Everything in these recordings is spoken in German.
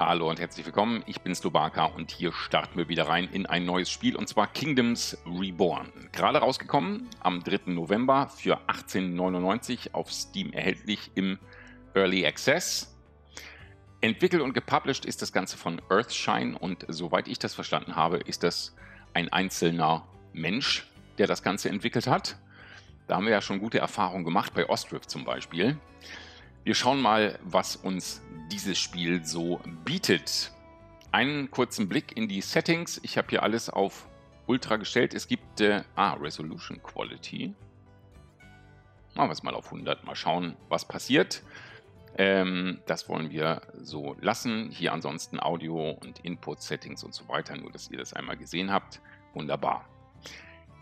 Hallo und herzlich willkommen, ich bin Slobaka und hier starten wir wieder rein in ein neues Spiel und zwar Kingdoms Reborn. Gerade rausgekommen am 3. November für 18,99 auf Steam erhältlich im Early Access. Entwickelt und gepublished ist das Ganze von Earthshine und soweit ich das verstanden habe, ist das ein einzelner Mensch, der das Ganze entwickelt hat. Da haben wir ja schon gute Erfahrungen gemacht, bei Ostrift zum Beispiel. Wir schauen mal, was uns dieses Spiel so bietet. Einen kurzen Blick in die Settings. Ich habe hier alles auf Ultra gestellt. Es gibt, äh, ah, Resolution Quality. Machen wir es mal auf 100. Mal schauen, was passiert. Ähm, das wollen wir so lassen. Hier ansonsten Audio und Input-Settings und so weiter. Nur, dass ihr das einmal gesehen habt. Wunderbar.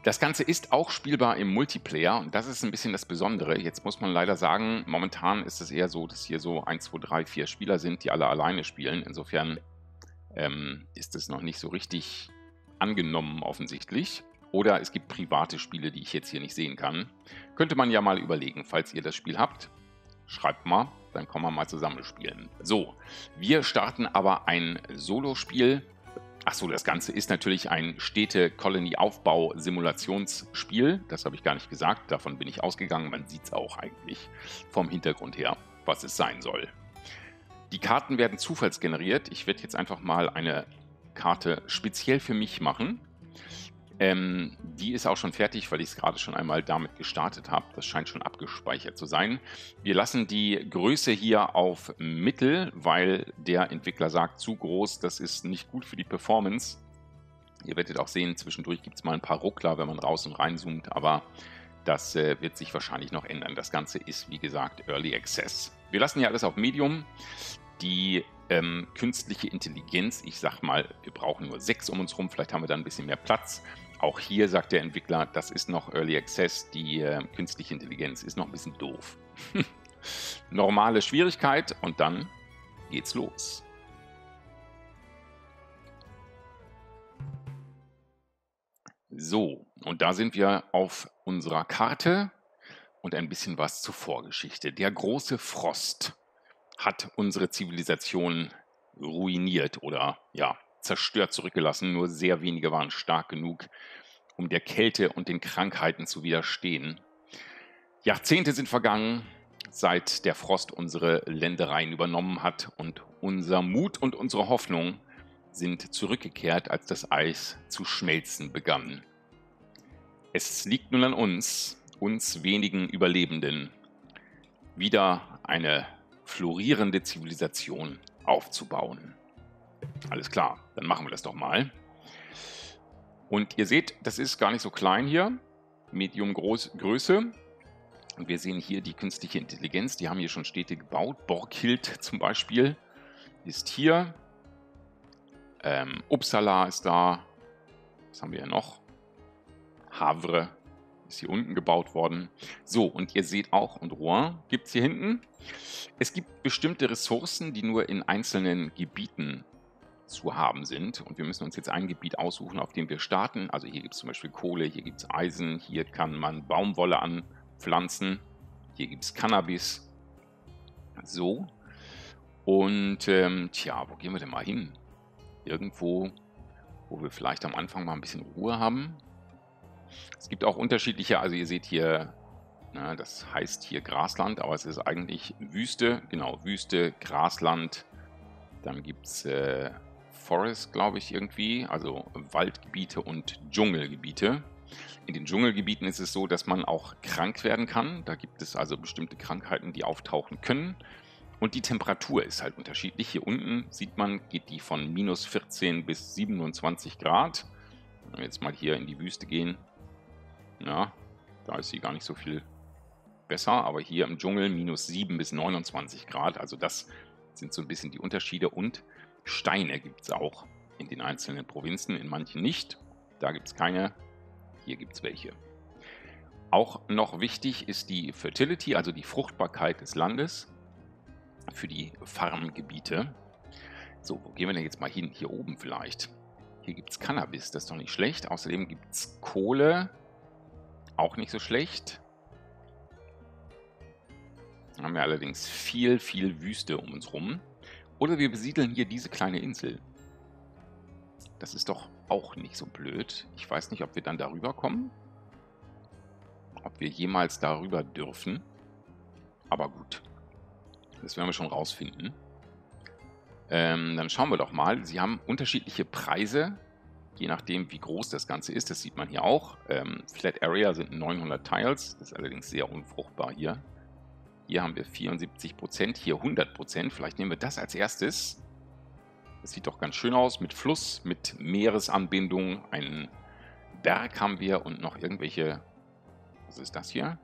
Das Ganze ist auch spielbar im Multiplayer und das ist ein bisschen das Besondere. Jetzt muss man leider sagen, momentan ist es eher so, dass hier so 1, 2, 3, 4 Spieler sind, die alle alleine spielen. Insofern ähm, ist es noch nicht so richtig angenommen offensichtlich. Oder es gibt private Spiele, die ich jetzt hier nicht sehen kann. Könnte man ja mal überlegen, falls ihr das Spiel habt. Schreibt mal, dann können wir mal zusammen spielen. So, wir starten aber ein Solospiel Achso, das Ganze ist natürlich ein Städte-Colony-Aufbau-Simulationsspiel. Das habe ich gar nicht gesagt, davon bin ich ausgegangen. Man sieht es auch eigentlich vom Hintergrund her, was es sein soll. Die Karten werden zufallsgeneriert. Ich werde jetzt einfach mal eine Karte speziell für mich machen. Ähm, die ist auch schon fertig, weil ich es gerade schon einmal damit gestartet habe. Das scheint schon abgespeichert zu sein. Wir lassen die Größe hier auf Mittel, weil der Entwickler sagt, zu groß, das ist nicht gut für die Performance. Ihr werdet auch sehen, zwischendurch gibt es mal ein paar Ruckler, wenn man raus und reinzoomt, aber das äh, wird sich wahrscheinlich noch ändern. Das Ganze ist, wie gesagt, Early Access. Wir lassen hier alles auf Medium. Die ähm, künstliche Intelligenz, ich sag mal, wir brauchen nur sechs um uns rum, vielleicht haben wir da ein bisschen mehr Platz. Auch hier sagt der Entwickler, das ist noch Early Access, die äh, künstliche Intelligenz ist noch ein bisschen doof. Normale Schwierigkeit und dann geht's los. So, und da sind wir auf unserer Karte und ein bisschen was zur Vorgeschichte. Der große Frost hat unsere Zivilisation ruiniert oder ja, zerstört zurückgelassen. Nur sehr wenige waren stark genug, um der Kälte und den Krankheiten zu widerstehen. Jahrzehnte sind vergangen, seit der Frost unsere Ländereien übernommen hat und unser Mut und unsere Hoffnung sind zurückgekehrt, als das Eis zu schmelzen begann. Es liegt nun an uns, uns wenigen Überlebenden, wieder eine florierende Zivilisation aufzubauen. Alles klar, dann machen wir das doch mal. Und ihr seht, das ist gar nicht so klein hier. Medium Groß Größe. Und wir sehen hier die künstliche Intelligenz. Die haben hier schon Städte gebaut. Borghild zum Beispiel ist hier. Ähm, Uppsala ist da. Was haben wir hier noch? Havre ist hier unten gebaut worden. So, und ihr seht auch, und Rouen gibt es hier hinten. Es gibt bestimmte Ressourcen, die nur in einzelnen Gebieten zu haben sind. Und wir müssen uns jetzt ein Gebiet aussuchen, auf dem wir starten. Also hier gibt es zum Beispiel Kohle, hier gibt es Eisen, hier kann man Baumwolle anpflanzen, hier gibt es Cannabis. So. Und ähm, tja, wo gehen wir denn mal hin? Irgendwo, wo wir vielleicht am Anfang mal ein bisschen Ruhe haben. Es gibt auch unterschiedliche, also ihr seht hier, na, das heißt hier Grasland, aber es ist eigentlich Wüste, genau, Wüste, Grasland. Dann gibt es äh, Forest, glaube ich, irgendwie, also Waldgebiete und Dschungelgebiete. In den Dschungelgebieten ist es so, dass man auch krank werden kann. Da gibt es also bestimmte Krankheiten, die auftauchen können. Und die Temperatur ist halt unterschiedlich. Hier unten sieht man, geht die von minus 14 bis 27 Grad. Wenn wir jetzt mal hier in die Wüste gehen, ja, da ist sie gar nicht so viel besser. Aber hier im Dschungel minus 7 bis 29 Grad. Also das sind so ein bisschen die Unterschiede. Und Steine gibt es auch in den einzelnen Provinzen, in manchen nicht. Da gibt es keine, hier gibt es welche. Auch noch wichtig ist die Fertility, also die Fruchtbarkeit des Landes für die Farmgebiete. So, wo gehen wir denn jetzt mal hin? Hier oben vielleicht. Hier gibt es Cannabis, das ist doch nicht schlecht. Außerdem gibt es Kohle, auch nicht so schlecht. Dann haben wir allerdings viel, viel Wüste um uns rum. Oder wir besiedeln hier diese kleine Insel. Das ist doch auch nicht so blöd. Ich weiß nicht, ob wir dann darüber kommen. Ob wir jemals darüber dürfen. Aber gut. Das werden wir schon rausfinden. Ähm, dann schauen wir doch mal. Sie haben unterschiedliche Preise, je nachdem, wie groß das Ganze ist. Das sieht man hier auch. Ähm, Flat Area sind 900 Tiles. Das ist allerdings sehr unfruchtbar hier. Hier haben wir 74%, hier 100%. Vielleicht nehmen wir das als erstes. Das sieht doch ganz schön aus mit Fluss, mit Meeresanbindung. Einen Berg haben wir und noch irgendwelche... Was ist das hier?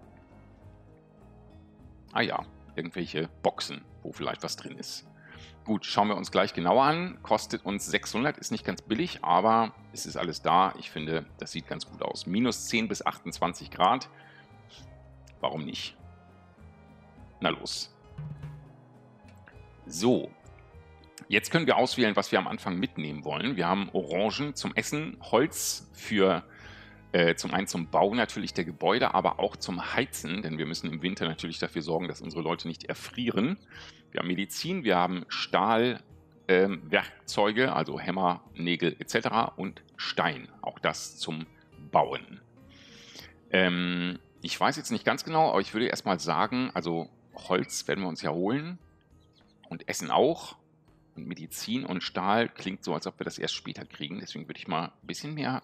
Ah ja, irgendwelche Boxen, wo vielleicht was drin ist. Gut, schauen wir uns gleich genauer an. Kostet uns 600, ist nicht ganz billig, aber es ist alles da. Ich finde, das sieht ganz gut aus. Minus 10 bis 28 Grad. Warum nicht? Na los. So, jetzt können wir auswählen, was wir am Anfang mitnehmen wollen. Wir haben Orangen zum Essen, Holz für äh, zum einen zum Bau natürlich der Gebäude, aber auch zum Heizen, denn wir müssen im Winter natürlich dafür sorgen, dass unsere Leute nicht erfrieren. Wir haben Medizin, wir haben Stahlwerkzeuge, ähm, also Hämmer, Nägel etc. und Stein, auch das zum Bauen. Ähm, ich weiß jetzt nicht ganz genau, aber ich würde erstmal sagen, also Holz werden wir uns ja holen und Essen auch. Und Medizin und Stahl klingt so, als ob wir das erst später kriegen. Deswegen würde ich mal ein bisschen mehr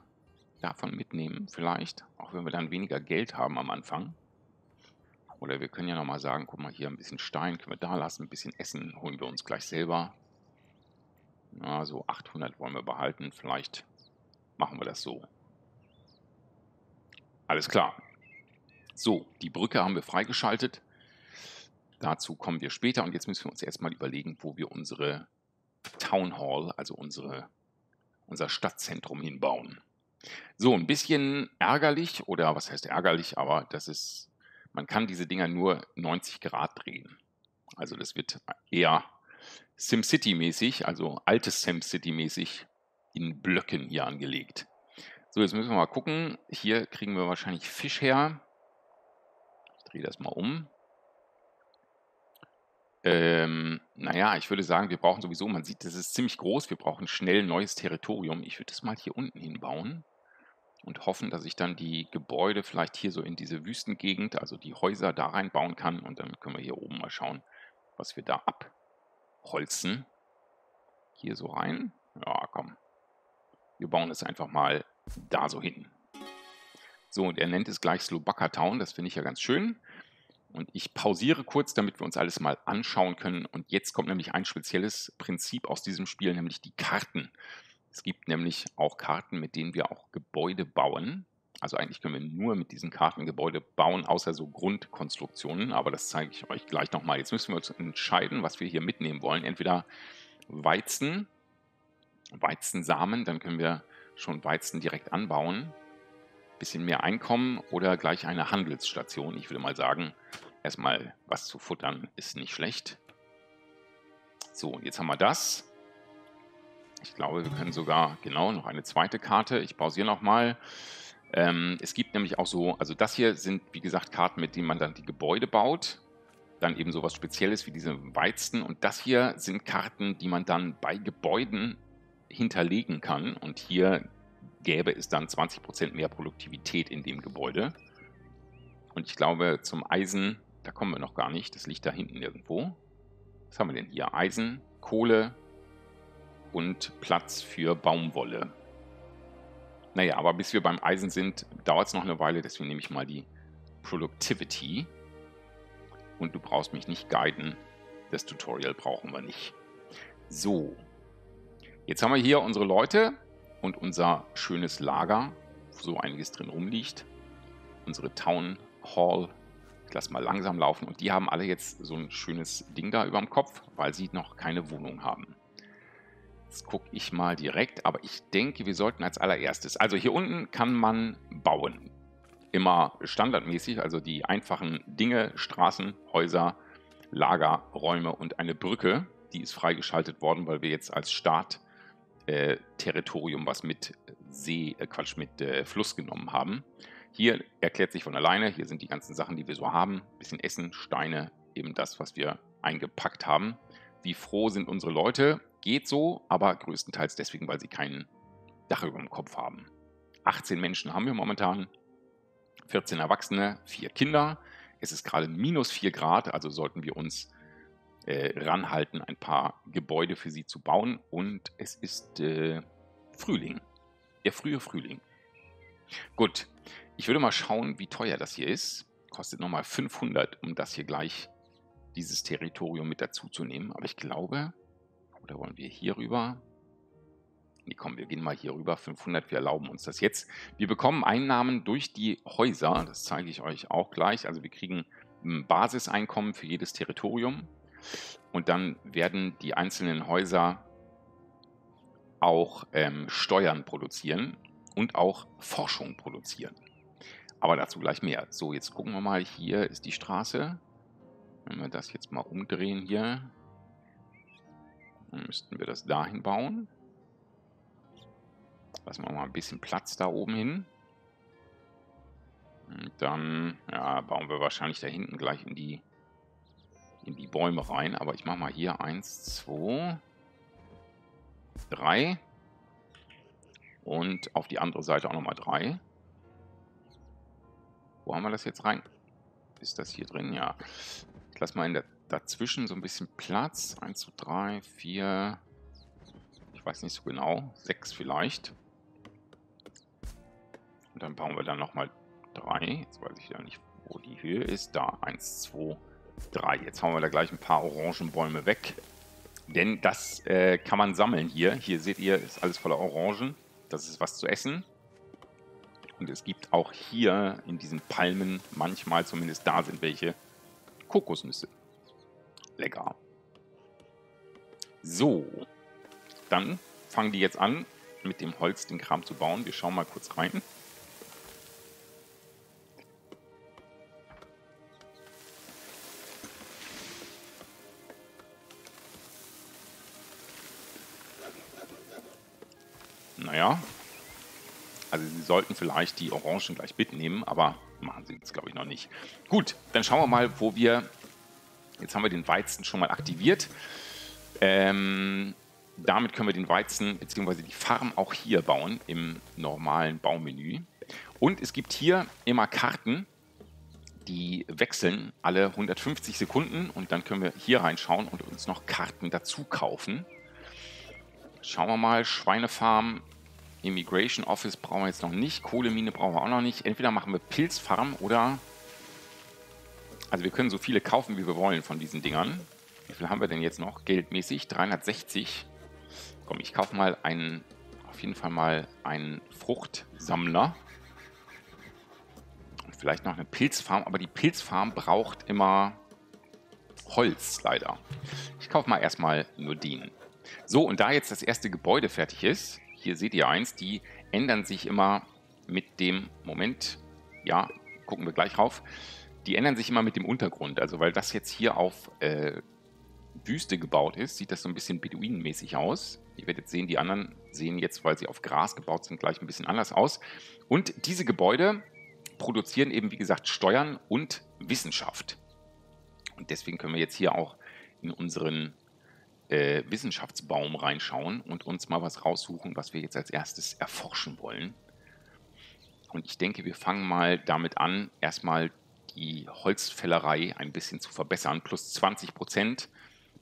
davon mitnehmen, vielleicht. Auch wenn wir dann weniger Geld haben am Anfang. Oder wir können ja nochmal sagen, guck mal, hier ein bisschen Stein können wir da lassen, ein bisschen Essen holen wir uns gleich selber. Na, so 800 wollen wir behalten. Vielleicht machen wir das so. Alles klar. So, die Brücke haben wir freigeschaltet. Dazu kommen wir später. Und jetzt müssen wir uns erstmal überlegen, wo wir unsere Town Hall, also unsere, unser Stadtzentrum hinbauen. So, ein bisschen ärgerlich, oder was heißt ärgerlich, aber das ist, man kann diese Dinger nur 90 Grad drehen. Also das wird eher SimCity-mäßig, also altes SimCity-mäßig in Blöcken hier angelegt. So, jetzt müssen wir mal gucken. Hier kriegen wir wahrscheinlich Fisch her. Ich drehe das mal um. Ähm, naja, ich würde sagen, wir brauchen sowieso, man sieht, das ist ziemlich groß, wir brauchen schnell neues Territorium. Ich würde das mal hier unten hinbauen und hoffen, dass ich dann die Gebäude vielleicht hier so in diese Wüstengegend, also die Häuser da reinbauen kann und dann können wir hier oben mal schauen, was wir da abholzen. Hier so rein. Ja, komm. Wir bauen es einfach mal da so hin. So, und er nennt es gleich Slobaka Town, das finde ich ja ganz schön. Und ich pausiere kurz, damit wir uns alles mal anschauen können. Und jetzt kommt nämlich ein spezielles Prinzip aus diesem Spiel, nämlich die Karten. Es gibt nämlich auch Karten, mit denen wir auch Gebäude bauen. Also eigentlich können wir nur mit diesen Karten Gebäude bauen, außer so Grundkonstruktionen. Aber das zeige ich euch gleich nochmal. Jetzt müssen wir uns entscheiden, was wir hier mitnehmen wollen. Entweder Weizen, Weizensamen, dann können wir schon Weizen direkt anbauen. Bisschen mehr Einkommen oder gleich eine Handelsstation. Ich würde mal sagen, erstmal was zu futtern ist nicht schlecht. So, jetzt haben wir das. Ich glaube, wir können sogar, genau, noch eine zweite Karte. Ich pausiere nochmal. Ähm, es gibt nämlich auch so, also das hier sind, wie gesagt, Karten, mit denen man dann die Gebäude baut. Dann eben sowas Spezielles wie diese Weizen. Und das hier sind Karten, die man dann bei Gebäuden hinterlegen kann. Und hier gäbe es dann 20% mehr Produktivität in dem Gebäude. Und ich glaube, zum Eisen, da kommen wir noch gar nicht. Das liegt da hinten irgendwo. Was haben wir denn hier? Eisen, Kohle, und Platz für Baumwolle. Naja, aber bis wir beim Eisen sind, dauert es noch eine Weile, deswegen nehme ich mal die Productivity. Und du brauchst mich nicht guiden. Das Tutorial brauchen wir nicht. So. Jetzt haben wir hier unsere Leute und unser schönes Lager, wo so einiges drin rumliegt. Unsere Town Hall. Ich lasse mal langsam laufen. Und die haben alle jetzt so ein schönes Ding da über dem Kopf, weil sie noch keine Wohnung haben. Jetzt gucke ich mal direkt, aber ich denke, wir sollten als allererstes, also hier unten kann man bauen. Immer standardmäßig, also die einfachen Dinge, Straßen, Häuser, Lager, Räume und eine Brücke. Die ist freigeschaltet worden, weil wir jetzt als Startterritorium äh, was mit See, äh, Quatsch, mit äh, Fluss genommen haben. Hier erklärt sich von alleine, hier sind die ganzen Sachen, die wir so haben. Bisschen Essen, Steine, eben das, was wir eingepackt haben. Wie froh sind unsere Leute? Geht so, aber größtenteils deswegen, weil sie keinen Dach über dem Kopf haben. 18 Menschen haben wir momentan, 14 Erwachsene, 4 Kinder. Es ist gerade minus 4 Grad, also sollten wir uns ranhalten, ein paar Gebäude für sie zu bauen. Und es ist äh, Frühling, der frühe Frühling. Gut, ich würde mal schauen, wie teuer das hier ist. Kostet nochmal 500, um das hier gleich, dieses Territorium mit dazu zu nehmen. Aber ich glaube, oder wollen wir hier rüber? Nee, komm, wir gehen mal hier rüber. 500, wir erlauben uns das jetzt. Wir bekommen Einnahmen durch die Häuser. Das zeige ich euch auch gleich. Also wir kriegen ein Basiseinkommen für jedes Territorium. Und dann werden die einzelnen Häuser auch ähm, Steuern produzieren und auch Forschung produzieren. Aber dazu gleich mehr. So, jetzt gucken wir mal. Hier ist die Straße. Wenn wir das jetzt mal umdrehen hier, dann müssten wir das dahin bauen. Lassen wir mal ein bisschen Platz da oben hin. Und dann ja, bauen wir wahrscheinlich da hinten gleich in die, in die Bäume rein. Aber ich mache mal hier 1, 2, 3. Und auf die andere Seite auch nochmal 3. Wo haben wir das jetzt rein? Ist das hier drin? Ja. Ich lasse mal in der, dazwischen so ein bisschen Platz. 1, 2, 3, 4. Ich weiß nicht so genau. 6 vielleicht. Und dann bauen wir dann nochmal 3. Jetzt weiß ich ja nicht, wo die Höhe ist. Da 1, 2, 3. Jetzt hauen wir da gleich ein paar Orangenbäume weg. Denn das äh, kann man sammeln hier. Hier seht ihr, ist alles voller Orangen. Das ist was zu essen. Und es gibt auch hier in diesen Palmen, manchmal zumindest da sind welche, Kokosnüsse. Lecker. So, dann fangen die jetzt an, mit dem Holz den Kram zu bauen. Wir schauen mal kurz rein. Sollten vielleicht die Orangen gleich mitnehmen, aber machen sie jetzt glaube ich noch nicht. Gut, dann schauen wir mal, wo wir... Jetzt haben wir den Weizen schon mal aktiviert. Ähm, damit können wir den Weizen bzw. die Farm auch hier bauen im normalen Baumenü. Und es gibt hier immer Karten, die wechseln alle 150 Sekunden und dann können wir hier reinschauen und uns noch Karten dazu kaufen. Schauen wir mal, Schweinefarm, Immigration Office brauchen wir jetzt noch nicht, Kohlemine brauchen wir auch noch nicht. Entweder machen wir Pilzfarm oder... Also wir können so viele kaufen, wie wir wollen von diesen Dingern. Wie viel haben wir denn jetzt noch geldmäßig? 360. Komm, ich kaufe mal einen, auf jeden Fall mal einen Fruchtsammler. Und vielleicht noch eine Pilzfarm, aber die Pilzfarm braucht immer Holz, leider. Ich kaufe mal erstmal nur den. So, und da jetzt das erste Gebäude fertig ist, hier seht ihr eins, die ändern sich immer mit dem, Moment, ja, gucken wir gleich rauf, die ändern sich immer mit dem Untergrund. Also weil das jetzt hier auf äh, Wüste gebaut ist, sieht das so ein bisschen beduinenmäßig aus. Ihr werdet sehen, die anderen sehen jetzt, weil sie auf Gras gebaut sind, gleich ein bisschen anders aus. Und diese Gebäude produzieren eben, wie gesagt, Steuern und Wissenschaft. Und deswegen können wir jetzt hier auch in unseren äh, Wissenschaftsbaum reinschauen und uns mal was raussuchen, was wir jetzt als erstes erforschen wollen. Und ich denke, wir fangen mal damit an, erstmal die Holzfällerei ein bisschen zu verbessern. Plus 20 Prozent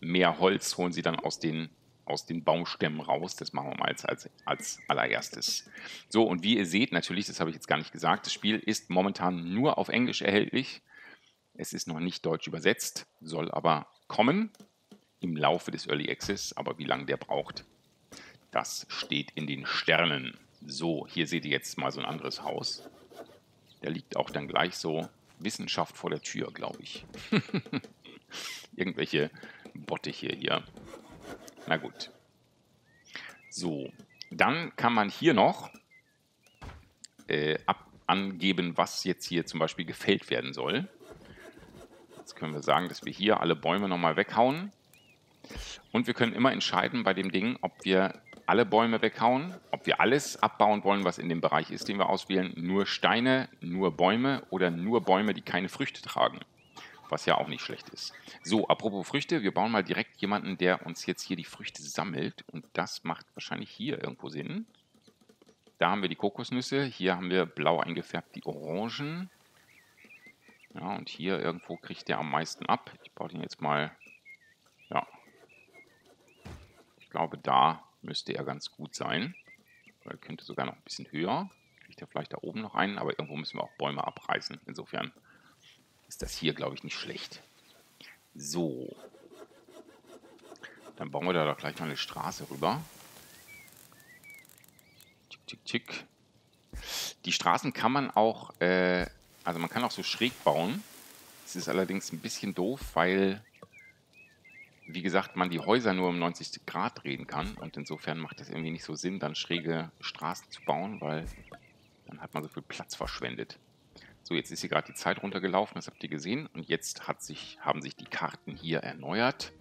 mehr Holz holen sie dann aus den, aus den Baumstämmen raus. Das machen wir mal als, als, als allererstes. So, und wie ihr seht, natürlich, das habe ich jetzt gar nicht gesagt, das Spiel ist momentan nur auf Englisch erhältlich. Es ist noch nicht deutsch übersetzt, soll aber kommen im Laufe des Early Access, aber wie lange der braucht, das steht in den Sternen. So, hier seht ihr jetzt mal so ein anderes Haus. Da liegt auch dann gleich so Wissenschaft vor der Tür, glaube ich. Irgendwelche Bottiche hier. Na gut. So, dann kann man hier noch äh, ab angeben, was jetzt hier zum Beispiel gefällt werden soll. Jetzt können wir sagen, dass wir hier alle Bäume nochmal weghauen. Und wir können immer entscheiden bei dem Ding, ob wir alle Bäume weghauen, ob wir alles abbauen wollen, was in dem Bereich ist, den wir auswählen. Nur Steine, nur Bäume oder nur Bäume, die keine Früchte tragen. was ja auch nicht schlecht ist. So, apropos Früchte, wir bauen mal direkt jemanden, der uns jetzt hier die Früchte sammelt. Und das macht wahrscheinlich hier irgendwo Sinn. Da haben wir die Kokosnüsse, hier haben wir blau eingefärbt die Orangen. Ja, und hier irgendwo kriegt der am meisten ab. Ich baue den jetzt mal, ja. Ich glaube, da müsste er ganz gut sein. Oder könnte sogar noch ein bisschen höher. Kriegt er vielleicht da oben noch einen, aber irgendwo müssen wir auch Bäume abreißen. Insofern ist das hier, glaube ich, nicht schlecht. So. Dann bauen wir da doch gleich mal eine Straße rüber. Tick, tick, tick. Die Straßen kann man auch, äh, also man kann auch so schräg bauen. Es ist allerdings ein bisschen doof, weil, wie gesagt, man die Häuser nur um 90 Grad drehen kann. Und insofern macht das irgendwie nicht so Sinn, dann schräge Straßen zu bauen, weil dann hat man so viel Platz verschwendet. So, jetzt ist hier gerade die Zeit runtergelaufen, das habt ihr gesehen. Und jetzt sich, haben sich die Karten hier erneuert.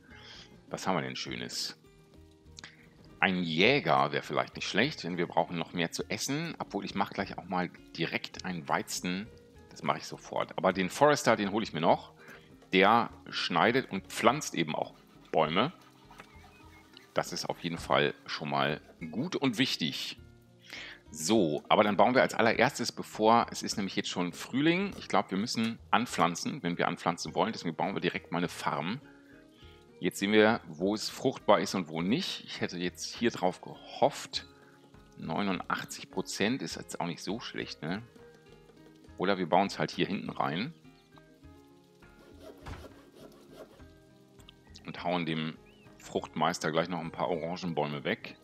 Was haben wir denn Schönes? Ein Jäger wäre vielleicht nicht schlecht, denn wir brauchen noch mehr zu essen. Obwohl, ich mache gleich auch mal direkt einen Weizen. Das mache ich sofort. Aber den Forester, den hole ich mir noch. Der schneidet und pflanzt eben auch Bäume. Das ist auf jeden Fall schon mal gut und wichtig. So, aber dann bauen wir als allererstes, bevor, es ist nämlich jetzt schon Frühling, ich glaube, wir müssen anpflanzen, wenn wir anpflanzen wollen, deswegen bauen wir direkt mal eine Farm. Jetzt sehen wir, wo es fruchtbar ist und wo nicht. Ich hätte jetzt hier drauf gehofft, 89% ist jetzt auch nicht so schlecht, ne? Oder wir bauen es halt hier hinten rein. Und hauen dem Fruchtmeister gleich noch ein paar Orangenbäume weg.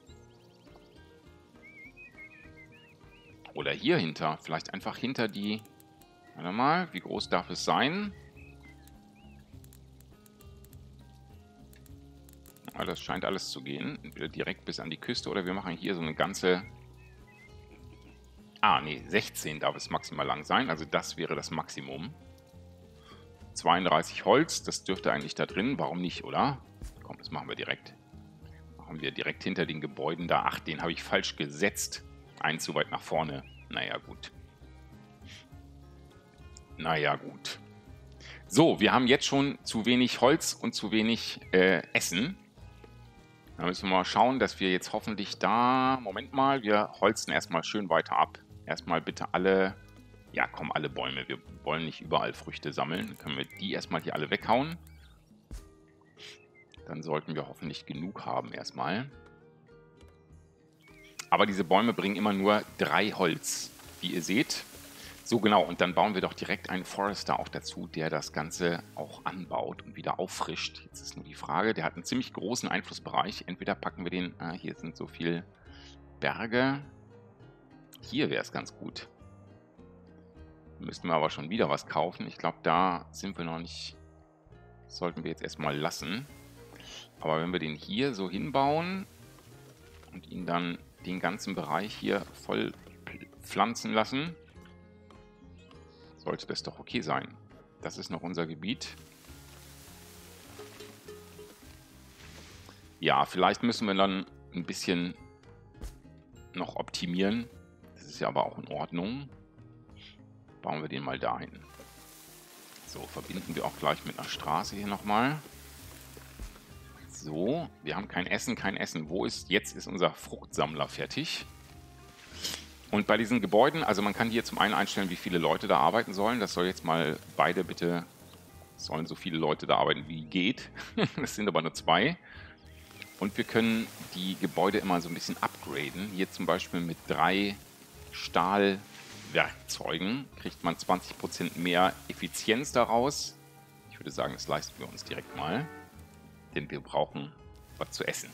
Oder hier hinter. Vielleicht einfach hinter die... Warte mal, wie groß darf es sein? Ja, das scheint alles zu gehen. Entweder direkt bis an die Küste oder wir machen hier so eine ganze... Ah, nee, 16 darf es maximal lang sein. Also das wäre das Maximum. 32 Holz, das dürfte eigentlich da drin. Warum nicht, oder? Komm, das machen wir direkt. Machen wir direkt hinter den Gebäuden da. Ach, den habe ich falsch gesetzt einen zu weit nach vorne. Naja, gut. Naja, gut. So, wir haben jetzt schon zu wenig Holz und zu wenig äh, Essen. Da müssen wir mal schauen, dass wir jetzt hoffentlich da... Moment mal, wir holzen erstmal schön weiter ab. Erstmal bitte alle... Ja, komm, alle Bäume. Wir wollen nicht überall Früchte sammeln. Dann können wir die erstmal hier alle weghauen. Dann sollten wir hoffentlich genug haben erstmal. Aber diese Bäume bringen immer nur drei Holz, wie ihr seht. So genau, und dann bauen wir doch direkt einen Forester auch dazu, der das Ganze auch anbaut und wieder auffrischt. Jetzt ist nur die Frage, der hat einen ziemlich großen Einflussbereich. Entweder packen wir den, ah, hier sind so viele Berge. Hier wäre es ganz gut. Müssten wir aber schon wieder was kaufen. Ich glaube, da sind wir noch nicht... Sollten wir jetzt erstmal lassen. Aber wenn wir den hier so hinbauen und ihn dann den ganzen Bereich hier voll pflanzen lassen, sollte das doch okay sein. Das ist noch unser Gebiet. Ja, vielleicht müssen wir dann ein bisschen noch optimieren. Das ist ja aber auch in Ordnung. Bauen wir den mal dahin. So, verbinden wir auch gleich mit einer Straße hier nochmal. So, wir haben kein Essen, kein Essen. Wo ist, jetzt ist unser Fruchtsammler fertig. Und bei diesen Gebäuden, also man kann hier zum einen einstellen, wie viele Leute da arbeiten sollen. Das soll jetzt mal beide bitte, sollen so viele Leute da arbeiten, wie geht. das sind aber nur zwei. Und wir können die Gebäude immer so ein bisschen upgraden. Hier zum Beispiel mit drei Stahlwerkzeugen kriegt man 20% mehr Effizienz daraus. Ich würde sagen, das leisten wir uns direkt mal denn wir brauchen was zu essen.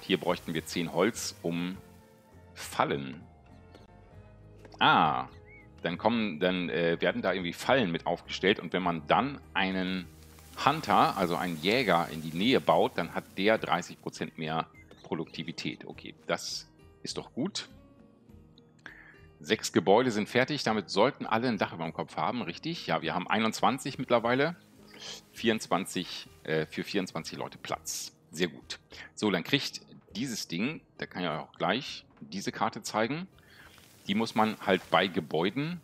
Hier bräuchten wir 10 Holz, um Fallen. Ah, dann kommen, dann äh, werden da irgendwie Fallen mit aufgestellt und wenn man dann einen Hunter, also einen Jäger in die Nähe baut, dann hat der 30% mehr Produktivität. Okay, das ist doch gut. Sechs Gebäude sind fertig, damit sollten alle ein Dach über dem Kopf haben, richtig? Ja, wir haben 21 mittlerweile. 24, äh, für 24 Leute Platz. Sehr gut. So, dann kriegt dieses Ding, da kann ich auch gleich diese Karte zeigen, die muss man halt bei Gebäuden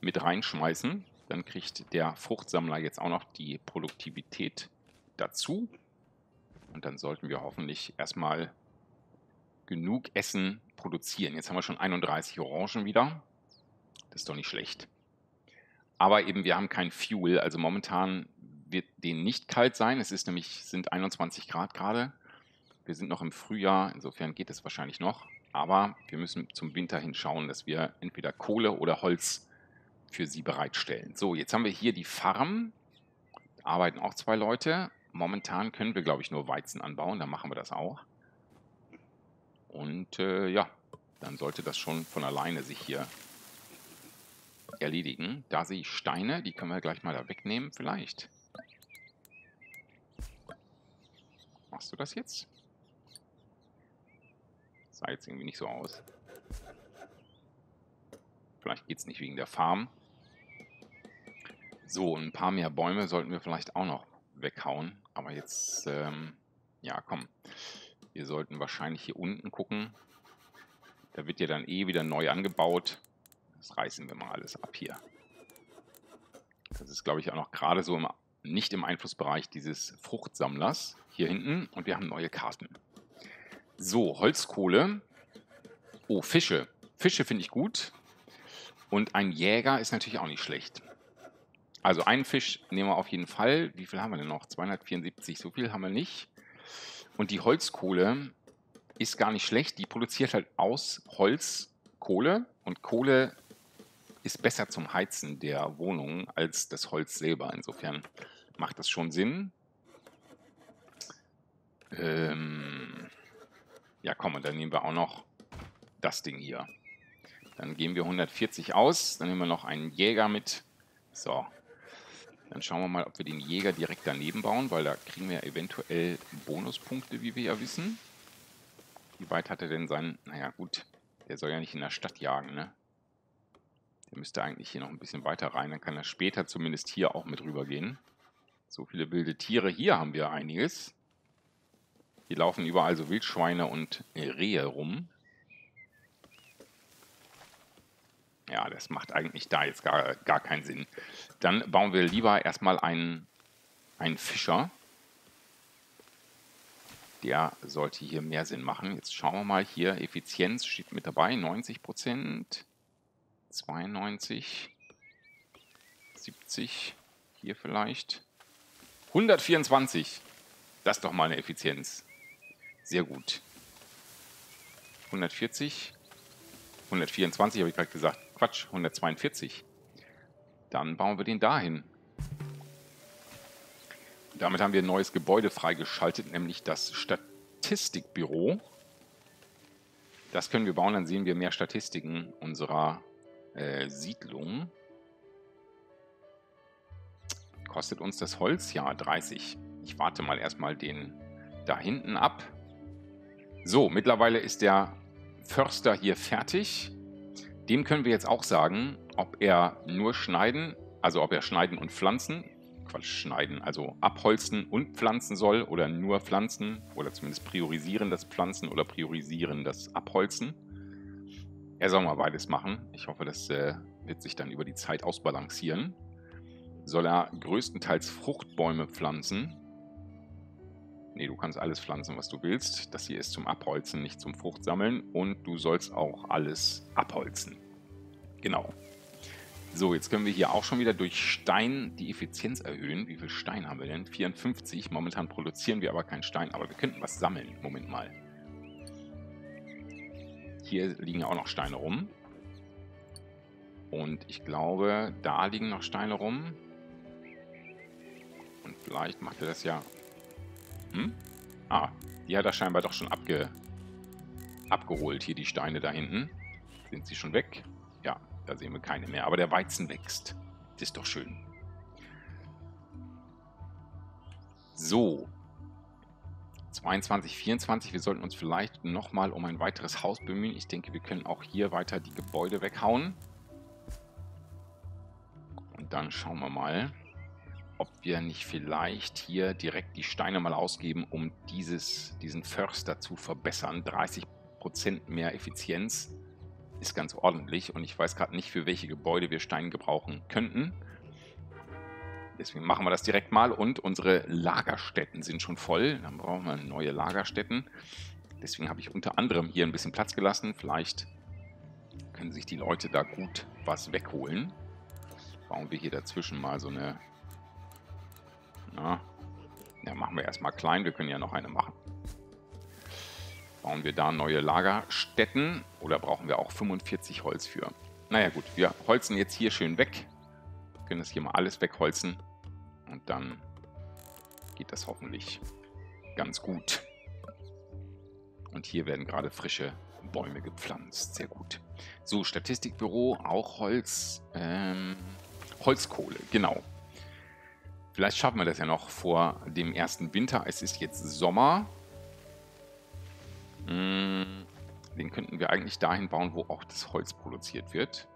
mit reinschmeißen. Dann kriegt der Fruchtsammler jetzt auch noch die Produktivität dazu. Und dann sollten wir hoffentlich erstmal genug Essen produzieren. Jetzt haben wir schon 31 Orangen wieder. Das ist doch nicht schlecht. Aber eben, wir haben kein Fuel. Also momentan wird den nicht kalt sein. Es ist nämlich, sind 21 Grad gerade. Wir sind noch im Frühjahr, insofern geht es wahrscheinlich noch. Aber wir müssen zum Winter hinschauen, dass wir entweder Kohle oder Holz für sie bereitstellen. So, jetzt haben wir hier die Farm. Arbeiten auch zwei Leute. Momentan können wir, glaube ich, nur Weizen anbauen. Dann machen wir das auch. Und äh, ja, dann sollte das schon von alleine sich hier erledigen. Da sehe ich Steine. Die können wir gleich mal da wegnehmen vielleicht. Machst du das jetzt? Sah jetzt irgendwie nicht so aus. Vielleicht geht es nicht wegen der Farm. So, ein paar mehr Bäume sollten wir vielleicht auch noch weghauen. Aber jetzt, ähm, ja komm. Wir sollten wahrscheinlich hier unten gucken. Da wird ja dann eh wieder neu angebaut. Das reißen wir mal alles ab hier. Das ist, glaube ich, auch noch gerade so im, nicht im Einflussbereich dieses Fruchtsammlers hier hinten. Und wir haben neue Karten. So, Holzkohle. Oh, Fische. Fische finde ich gut. Und ein Jäger ist natürlich auch nicht schlecht. Also einen Fisch nehmen wir auf jeden Fall. Wie viel haben wir denn noch? 274, so viel haben wir nicht. Und die Holzkohle ist gar nicht schlecht. Die produziert halt aus Holz Kohle. Und Kohle ist besser zum Heizen der Wohnung als das Holz selber. Insofern macht das schon Sinn. Ähm, ja, komm, und dann nehmen wir auch noch das Ding hier. Dann geben wir 140 aus. Dann nehmen wir noch einen Jäger mit. So. Dann schauen wir mal, ob wir den Jäger direkt daneben bauen, weil da kriegen wir eventuell Bonuspunkte, wie wir ja wissen. Wie weit hat er denn seinen... Naja, gut. Der soll ja nicht in der Stadt jagen, ne? Der müsste eigentlich hier noch ein bisschen weiter rein. Dann kann er später zumindest hier auch mit rübergehen. So viele wilde Tiere. Hier haben wir einiges. Hier laufen überall so Wildschweine und Rehe rum. Ja, das macht eigentlich da jetzt gar, gar keinen Sinn. Dann bauen wir lieber erstmal einen, einen Fischer. Der sollte hier mehr Sinn machen. Jetzt schauen wir mal hier. Effizienz steht mit dabei. 90 Prozent. 92. 70. Hier vielleicht. 124. Das ist doch mal eine Effizienz. Sehr gut. 140. 124 habe ich gerade gesagt. Quatsch, 142. Dann bauen wir den dahin. Damit haben wir ein neues Gebäude freigeschaltet, nämlich das Statistikbüro. Das können wir bauen, dann sehen wir mehr Statistiken unserer äh, Siedlung. Kostet uns das Holz? Ja, 30. Ich warte mal erstmal den da hinten ab. So, mittlerweile ist der Förster hier fertig. Dem können wir jetzt auch sagen, ob er nur schneiden, also ob er schneiden und pflanzen, Quatsch, schneiden, also abholzen und pflanzen soll oder nur pflanzen oder zumindest priorisieren das Pflanzen oder priorisieren das Abholzen. Er soll mal beides machen. Ich hoffe, das äh, wird sich dann über die Zeit ausbalancieren. Soll er größtenteils Fruchtbäume pflanzen, Nee, du kannst alles pflanzen, was du willst. Das hier ist zum Abholzen, nicht zum Fruchtsammeln. Und du sollst auch alles abholzen. Genau. So, jetzt können wir hier auch schon wieder durch Stein die Effizienz erhöhen. Wie viel Stein haben wir denn? 54. Momentan produzieren wir aber keinen Stein, aber wir könnten was sammeln. Moment mal. Hier liegen auch noch Steine rum. Und ich glaube, da liegen noch Steine rum. Und vielleicht macht er das ja hm? Ah, die hat er scheinbar doch schon abge abgeholt. Hier die Steine da hinten. Sind sie schon weg? Ja, da sehen wir keine mehr. Aber der Weizen wächst. Das ist doch schön. So. 22, 24. Wir sollten uns vielleicht nochmal um ein weiteres Haus bemühen. Ich denke, wir können auch hier weiter die Gebäude weghauen. Und dann schauen wir mal ob wir nicht vielleicht hier direkt die Steine mal ausgeben, um dieses, diesen Förster zu verbessern. 30% mehr Effizienz ist ganz ordentlich und ich weiß gerade nicht, für welche Gebäude wir Steine gebrauchen könnten. Deswegen machen wir das direkt mal. Und unsere Lagerstätten sind schon voll. Dann brauchen wir neue Lagerstätten. Deswegen habe ich unter anderem hier ein bisschen Platz gelassen. Vielleicht können sich die Leute da gut was wegholen. Bauen wir hier dazwischen mal so eine... Na, ja, machen wir erstmal klein. Wir können ja noch eine machen. Bauen wir da neue Lagerstätten oder brauchen wir auch 45 Holz für? Naja gut, wir holzen jetzt hier schön weg. Wir können das hier mal alles wegholzen. Und dann geht das hoffentlich ganz gut. Und hier werden gerade frische Bäume gepflanzt. Sehr gut. So, Statistikbüro, auch Holz. Ähm, Holzkohle, genau. Vielleicht schaffen wir das ja noch vor dem ersten Winter. Es ist jetzt Sommer. Hm, den könnten wir eigentlich dahin bauen, wo auch das Holz produziert wird.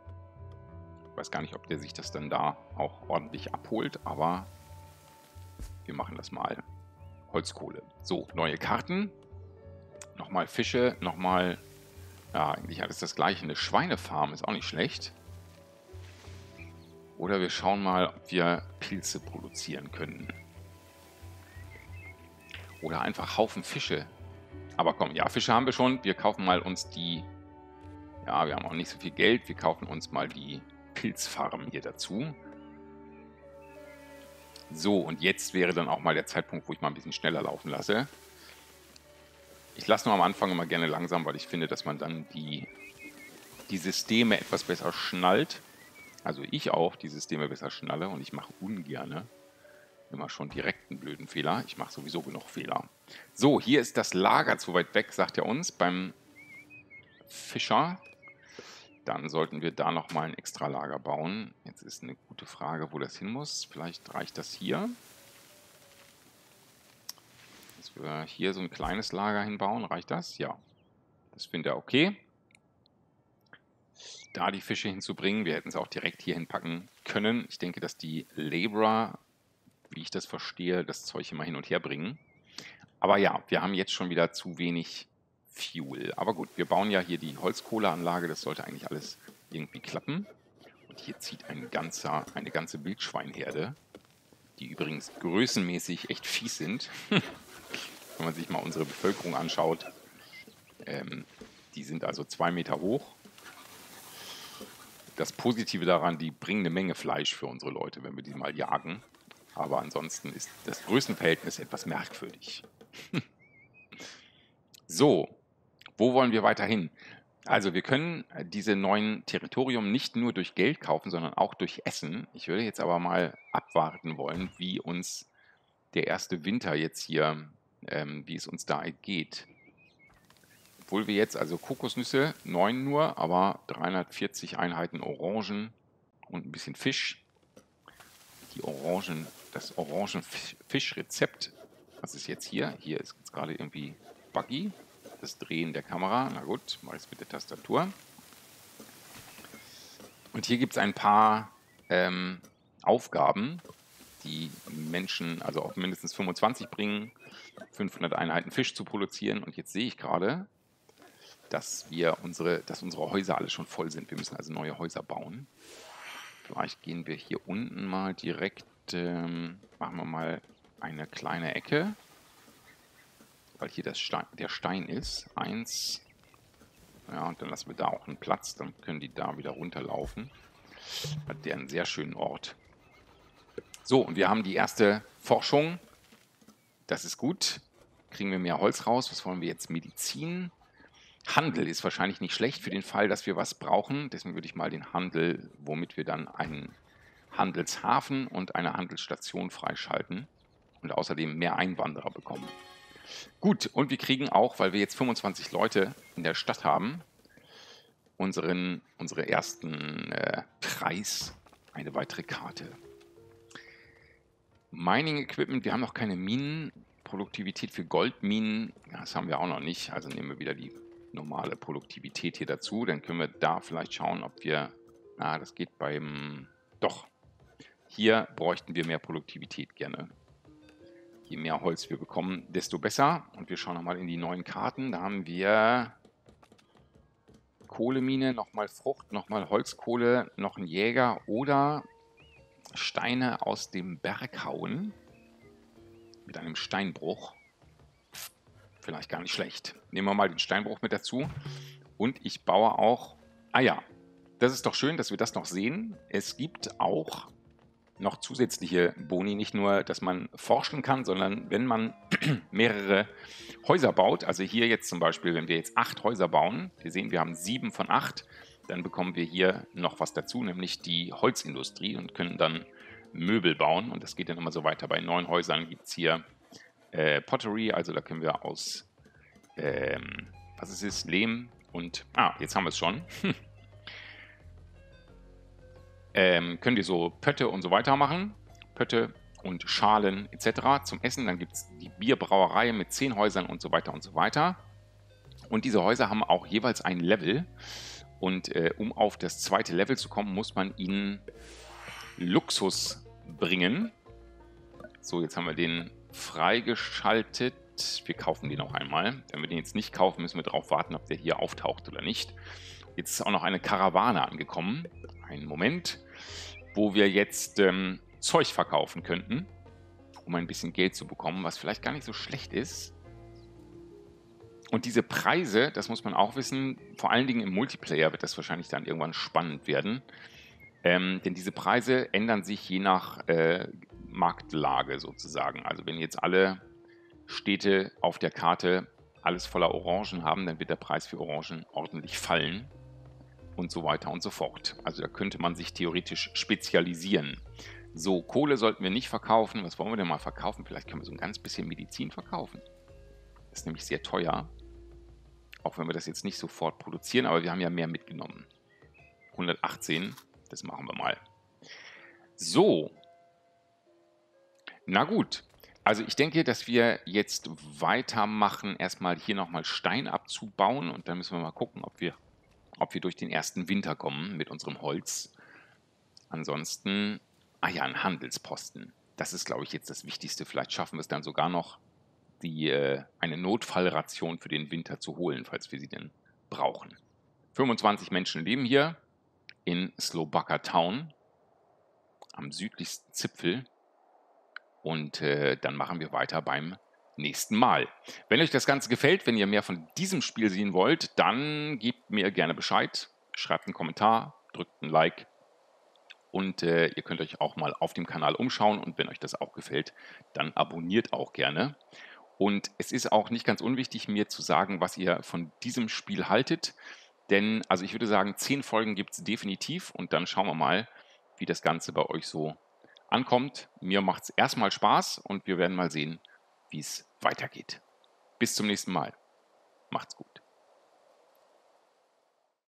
Ich weiß gar nicht, ob der sich das dann da auch ordentlich abholt, aber wir machen das mal. Holzkohle. So, neue Karten. Nochmal Fische, nochmal... Ja, eigentlich alles das gleiche. Eine Schweinefarm ist auch nicht schlecht. Oder wir schauen mal, ob wir Pilze produzieren können. Oder einfach Haufen Fische aber komm, ja, Fische haben wir schon. Wir kaufen mal uns die... Ja, wir haben auch nicht so viel Geld. Wir kaufen uns mal die Pilzfarm hier dazu. So, und jetzt wäre dann auch mal der Zeitpunkt, wo ich mal ein bisschen schneller laufen lasse. Ich lasse nur am Anfang immer gerne langsam, weil ich finde, dass man dann die, die Systeme etwas besser schnallt. Also ich auch die Systeme besser schnalle und ich mache ungerne immer schon direkt einen blöden Fehler. Ich mache sowieso genug Fehler. So, hier ist das Lager zu weit weg, sagt er uns beim Fischer. Dann sollten wir da nochmal ein extra Lager bauen. Jetzt ist eine gute Frage, wo das hin muss. Vielleicht reicht das hier. Dass wir hier so ein kleines Lager hinbauen. Reicht das? Ja. Das finde er okay. Da die Fische hinzubringen. Wir hätten es auch direkt hier hinpacken können. Ich denke, dass die Laborer wie ich das verstehe, das Zeug immer hin und her bringen. Aber ja, wir haben jetzt schon wieder zu wenig Fuel. Aber gut, wir bauen ja hier die Holzkohleanlage, das sollte eigentlich alles irgendwie klappen. Und hier zieht ein ganzer, eine ganze Wildschweinherde, die übrigens größenmäßig echt fies sind. Wenn man sich mal unsere Bevölkerung anschaut, ähm, die sind also zwei Meter hoch. Das Positive daran, die bringen eine Menge Fleisch für unsere Leute, wenn wir die mal jagen. Aber ansonsten ist das Größenverhältnis etwas merkwürdig. so, wo wollen wir weiterhin? Also wir können diese neuen Territorium nicht nur durch Geld kaufen, sondern auch durch Essen. Ich würde jetzt aber mal abwarten wollen, wie uns der erste Winter jetzt hier, ähm, wie es uns da geht. Obwohl wir jetzt, also Kokosnüsse, 9 nur, aber 340 Einheiten Orangen und ein bisschen Fisch. Die Orangen das Orangenfischrezept. Was ist jetzt hier? Hier ist jetzt gerade irgendwie buggy. Das Drehen der Kamera. Na gut, mache ich es mit der Tastatur. Und hier gibt es ein paar ähm, Aufgaben, die Menschen, also auf mindestens 25 bringen, 500 Einheiten Fisch zu produzieren. Und jetzt sehe ich gerade, dass wir unsere, dass unsere Häuser alle schon voll sind. Wir müssen also neue Häuser bauen. Vielleicht gehen wir hier unten mal direkt ähm, machen wir mal eine kleine Ecke, weil hier das Stein, der Stein ist. Eins. Ja, und dann lassen wir da auch einen Platz, dann können die da wieder runterlaufen. Hat der einen sehr schönen Ort. So, und wir haben die erste Forschung. Das ist gut. Kriegen wir mehr Holz raus. Was wollen wir jetzt? Medizin. Handel ist wahrscheinlich nicht schlecht für den Fall, dass wir was brauchen. Deswegen würde ich mal den Handel, womit wir dann einen Handelshafen und eine Handelsstation freischalten und außerdem mehr Einwanderer bekommen. Gut, und wir kriegen auch, weil wir jetzt 25 Leute in der Stadt haben, unseren, unsere ersten äh, Preis, eine weitere Karte. Mining Equipment, wir haben noch keine Minen. Produktivität für Goldminen, das haben wir auch noch nicht. Also nehmen wir wieder die normale Produktivität hier dazu. Dann können wir da vielleicht schauen, ob wir, na, das geht beim, doch, hier bräuchten wir mehr Produktivität gerne. Je mehr Holz wir bekommen, desto besser. Und wir schauen nochmal in die neuen Karten. Da haben wir Kohlemine, nochmal Frucht, nochmal Holzkohle, noch ein Jäger oder Steine aus dem Berg hauen. Mit einem Steinbruch. Vielleicht gar nicht schlecht. Nehmen wir mal den Steinbruch mit dazu. Und ich baue auch... Ah ja, das ist doch schön, dass wir das noch sehen. Es gibt auch noch zusätzliche Boni. Nicht nur, dass man forschen kann, sondern wenn man mehrere Häuser baut, also hier jetzt zum Beispiel, wenn wir jetzt acht Häuser bauen, wir sehen, wir haben sieben von acht, dann bekommen wir hier noch was dazu, nämlich die Holzindustrie und können dann Möbel bauen. Und das geht dann immer so weiter. Bei neun Häusern gibt es hier äh, Pottery, also da können wir aus, ähm, was ist es, Lehm und, ah, jetzt haben wir es schon. ähm, könnt ihr so Pötte und so weiter machen. Pötte und Schalen etc. zum Essen. Dann gibt es die Bierbrauerei mit zehn Häusern und so weiter und so weiter. Und diese Häuser haben auch jeweils ein Level. Und äh, um auf das zweite Level zu kommen, muss man ihnen Luxus bringen. So, jetzt haben wir den freigeschaltet. Wir kaufen den auch einmal. Wenn wir den jetzt nicht kaufen, müssen wir darauf warten, ob der hier auftaucht oder nicht. Jetzt ist auch noch eine Karawane angekommen. Einen Moment, wo wir jetzt ähm, Zeug verkaufen könnten, um ein bisschen Geld zu bekommen, was vielleicht gar nicht so schlecht ist. Und diese Preise, das muss man auch wissen, vor allen Dingen im Multiplayer wird das wahrscheinlich dann irgendwann spannend werden. Ähm, denn diese Preise ändern sich je nach äh, Marktlage sozusagen. Also wenn jetzt alle Städte auf der Karte alles voller Orangen haben, dann wird der Preis für Orangen ordentlich fallen und so weiter und so fort. Also da könnte man sich theoretisch spezialisieren. So, Kohle sollten wir nicht verkaufen. Was wollen wir denn mal verkaufen? Vielleicht können wir so ein ganz bisschen Medizin verkaufen. Das ist nämlich sehr teuer. Auch wenn wir das jetzt nicht sofort produzieren, aber wir haben ja mehr mitgenommen. 118, das machen wir mal. So. Na gut. Also ich denke, dass wir jetzt weitermachen, erstmal hier nochmal Stein abzubauen und dann müssen wir mal gucken, ob wir, ob wir durch den ersten Winter kommen mit unserem Holz. Ansonsten, ah ja, ein Handelsposten. Das ist, glaube ich, jetzt das Wichtigste. Vielleicht schaffen wir es dann sogar noch die, äh, eine Notfallration für den Winter zu holen, falls wir sie denn brauchen. 25 Menschen leben hier in Slobaka Town, am südlichsten Zipfel. Und äh, dann machen wir weiter beim nächsten Mal. Wenn euch das Ganze gefällt, wenn ihr mehr von diesem Spiel sehen wollt, dann gebt mir gerne Bescheid. Schreibt einen Kommentar, drückt ein Like und äh, ihr könnt euch auch mal auf dem Kanal umschauen und wenn euch das auch gefällt, dann abonniert auch gerne. Und es ist auch nicht ganz unwichtig, mir zu sagen, was ihr von diesem Spiel haltet. Denn, also ich würde sagen, zehn Folgen gibt es definitiv und dann schauen wir mal, wie das Ganze bei euch so ankommt. Mir macht es erstmal Spaß und wir werden mal sehen, wie es weitergeht. Bis zum nächsten Mal. Macht's gut.